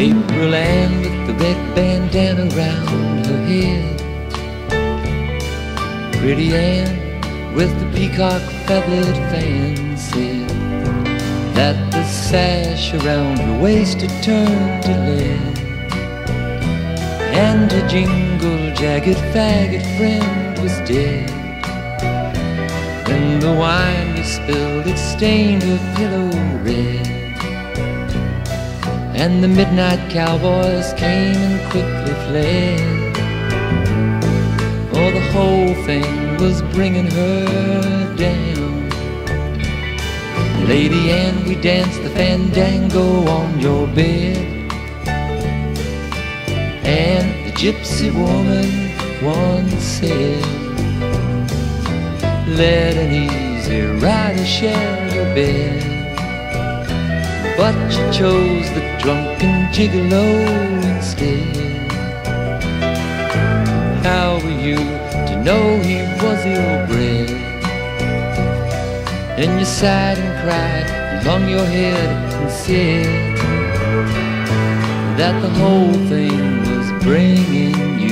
April Anne with the red bandana around her head. Pretty Anne with the peacock feathered fan said that the sash around her waist had turned to lead. And her jingle jagged faggot friend was dead. And the wine we spilled, it stained her pillow red. And the midnight cowboys came and quickly fled. Oh, the whole thing was bringing her down. Lady Anne, we danced the fandango on your bed. And the gypsy woman once said, Let an easy rider share your bed. But you chose the drunken gigolo instead. How were you to know he was ill-bred? And you sighed and cried and hung your head and said that the whole thing was bringing you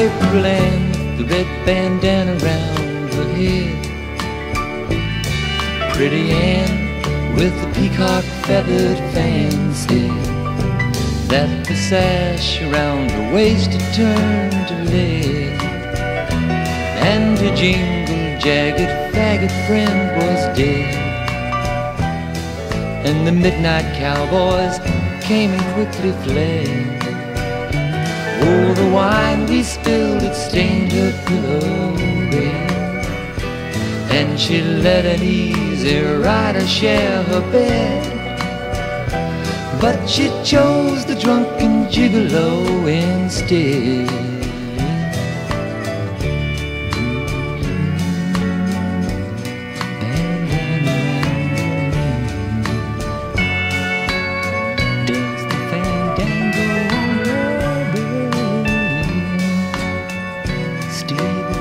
April with the red bandana around her head. Pretty Anne with the peacock feathered fan said that the sash around her waist had turned to lead. And her jingle jagged faggot friend was dead. And the midnight cowboys came and quickly fled. Oh, the wine we spilled, it stained her pillow red. And she let an easy rider share her bed. But she chose the drunken gigolo instead. Stevie.